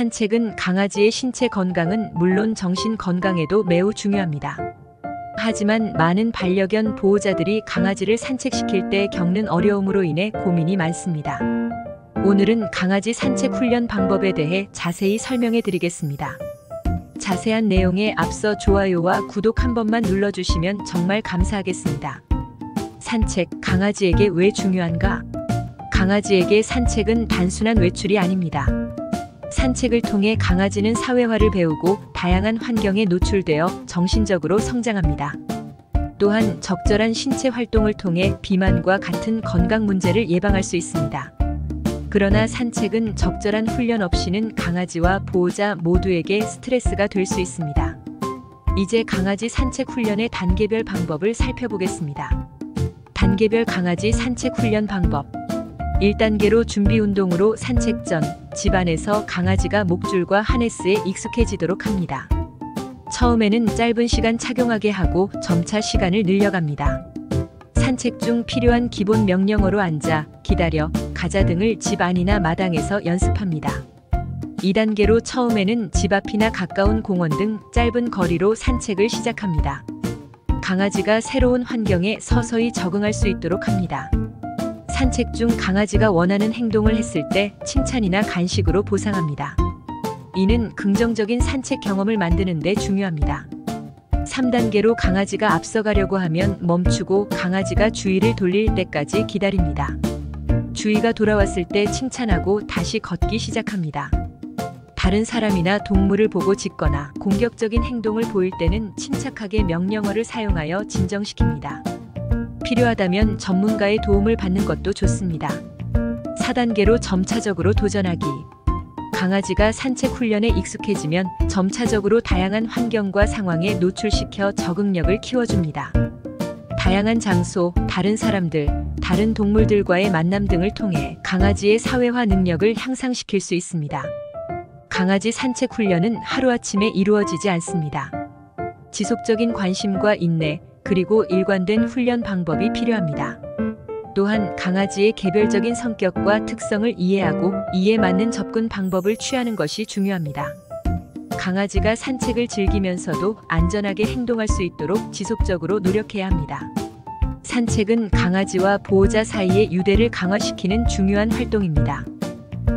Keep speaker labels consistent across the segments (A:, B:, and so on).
A: 산책은 강아지의 신체 건강은 물론 정신 건강에도 매우 중요합니다. 하지만 많은 반려견 보호자들이 강아지를 산책시킬 때 겪는 어려움으로 인해 고민이 많습니다. 오늘은 강아지 산책 훈련 방법에 대해 자세히 설명해 드리겠습니다. 자세한 내용에 앞서 좋아요와 구독 한 번만 눌러주시면 정말 감사하겠습니다. 산책, 강아지에게 왜 중요한가? 강아지에게 산책은 단순한 외출이 아닙니다. 산책을 통해 강아지는 사회화를 배우고 다양한 환경에 노출되어 정신적으로 성장합니다. 또한 적절한 신체 활동을 통해 비만과 같은 건강 문제를 예방할 수 있습니다. 그러나 산책은 적절한 훈련 없이는 강아지와 보호자 모두에게 스트레스가 될 수 있습니다. 이제 강아지 산책 훈련의 단계별 방법을 살펴보겠습니다. 단계별 강아지 산책 훈련 방법 1단계로 준비 운동으로 산책 전 집안에서 강아지가 목줄과 하네스에 익숙해지도록 합니다. 처음에는 짧은 시간 착용하게 하고 점차 시간을 늘려갑니다. 산책 중 필요한 기본 명령어로 앉아, 기다려, 가자 등을 집 안이나 마당에서 연습합니다. 2단계로 처음에는 집 앞이나 가까운 공원 등 짧은 거리로 산책을 시작합니다. 강아지가 새로운 환경에 서서히 적응할 수 있도록 합니다. 산책 중 강아지가 원하는 행동을 했을 때 칭찬이나 간식으로 보상합니다. 이는 긍정적인 산책 경험을 만드는 데 중요합니다. 3단계로 강아지가 앞서가려고 하면 멈추고 강아지가 주의를 돌릴 때까지 기다립니다. 주의가 돌아왔을 때 칭찬하고 다시 걷기 시작합니다. 다른 사람이나 동물을 보고 짖거나 공격적인 행동을 보일 때는 침착하게 명령어를 사용하여 진정시킵니다. 필요하다면 전문가의 도움을 받는 것도 좋습니다. 4단계로 점차적으로 도전하기. 강아지가 산책 훈련에 익숙해지면 점차적으로 다양한 환경과 상황에 노출시켜 적응력을 키워줍니다. 다양한 장소, 다른 사람들, 다른 동물들과의 만남 등을 통해 강아지의 사회화 능력을 향상시킬 수 있습니다. 강아지 산책 훈련은 하루아침에 이루어지지 않습니다. 지속적인 관심과 인내, 그리고 일관된 훈련 방법이 필요합니다. 또한 강아지의 개별적인 성격과 특성을 이해하고 이에 맞는 접근 방법을 취하는 것이 중요합니다. 강아지가 산책을 즐기면서도 안전하게 행동할 수 있도록 지속적으로 노력해야 합니다. 산책은 강아지와 보호자 사이의 유대를 강화시키는 중요한 활동입니다.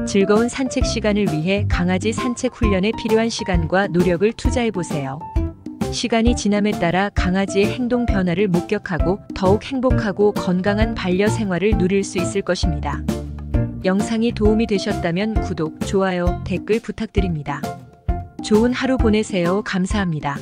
A: 즐거운 산책 시간을 위해 강아지 산책 훈련에 필요한 시간과 노력을 투자해 보세요. 시간이 지남에 따라 강아지의 행동 변화를 목격하고 더욱 행복하고 건강한 반려 생활을 누릴 수 있을 것입니다. 영상이 도움이 되셨다면 구독, 좋아요, 댓글 부탁드립니다. 좋은 하루 보내세요. 감사합니다.